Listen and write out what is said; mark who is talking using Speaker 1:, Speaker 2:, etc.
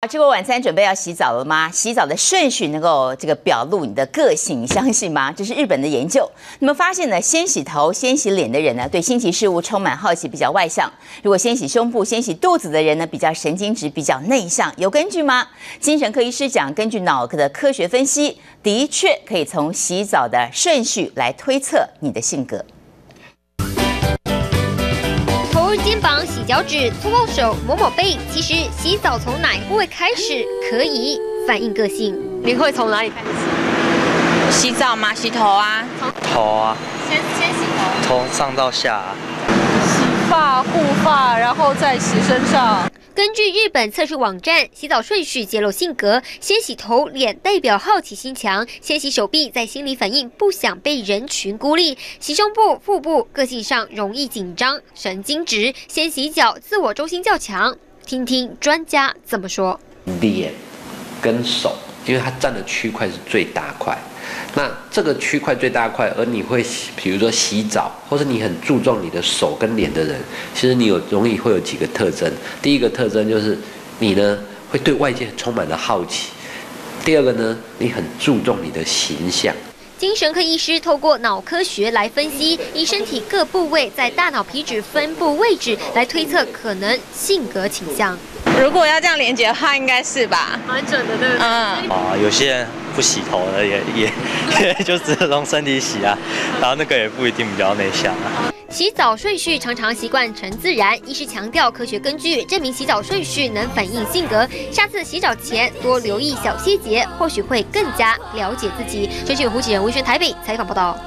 Speaker 1: 啊，吃过晚餐准备要洗澡了吗？洗澡的顺序能够这个表露你的个性，相信吗？这是日本的研究。那么发现呢，先洗头、先洗脸的人呢，对新奇事物充满好奇，比较外向；如果先洗胸部、先洗肚子的人呢，比较神经质，比较内向。有根据吗？精神科医师讲，根据脑科的科学分析，的确可以从洗澡的顺序来推测你的性格。
Speaker 2: 肩膀洗脚趾，搓搓手，抹抹背。其实洗澡从哪一部位开始可以反映个性？
Speaker 3: 你会从哪里开始
Speaker 4: 洗？洗澡吗？洗头啊？
Speaker 5: 头啊。
Speaker 4: 先先洗头。
Speaker 5: 从上到下。
Speaker 3: 洗发、护发，然后再洗身上。
Speaker 2: 根据日本测试网站，洗澡顺序揭露性格：先洗头脸，代表好奇心强；先洗手臂，在心理反应不想被人群孤立；洗胸部、腹部，个性上容易紧张、神经质；先洗脚，自我中心较强。听听专家怎么说。
Speaker 6: 脸跟手，因为它占的区块是最大块。那这个区块最大块，而你会比如说洗澡，或者你很注重你的手跟脸的人，其实你有容易会有几个特征。第一个特征就是你呢会对外界充满了好奇；第二个呢，你很注重你的形象。
Speaker 2: 精神科医师透过脑科学来分析，以身体各部位在大脑皮质分布位置来推测可能性格倾向。
Speaker 4: 如果要这样连接的话，应该是吧？
Speaker 3: 蛮准的，对不对？嗯。
Speaker 5: 啊，有些人不洗头的也 也也 就只用身体洗啊，然后那个也不一定比较内向啊。
Speaker 2: 洗澡顺序常常习惯成自然，医师强调科学根据证明洗澡顺序能反映性格。下次洗澡前多留意小细节，或许会更加了解自己。这是胡启仁微宣台北采访报道。